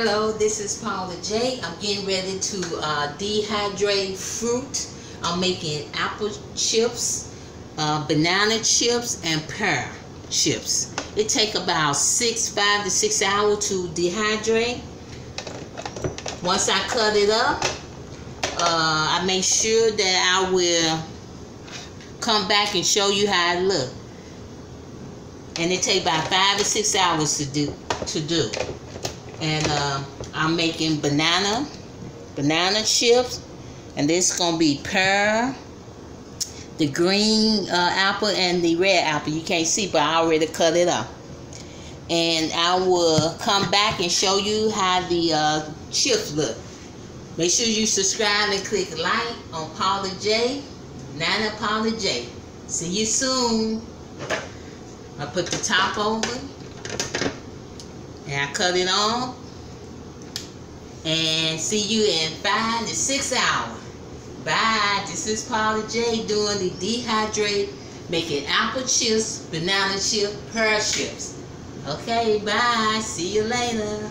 Hello, this is Paula J. I'm getting ready to uh, dehydrate fruit. I'm making apple chips, uh, banana chips, and pear chips. It take about six, five to six hours to dehydrate. Once I cut it up, uh, I make sure that I will come back and show you how it look. And it take about five to six hours to do to do and uh, I'm making banana banana chips. And this is gonna be pear the green uh, apple and the red apple. You can't see but I already cut it up. And I will come back and show you how the uh, chips look. Make sure you subscribe and click like on Paula J Nana Paula J. See you soon. I put the top over I cut it on. And see you in five to six hours. Bye. This is Paula J doing the dehydrate, making apple chips, banana chip, pear chips. Okay, bye. See you later.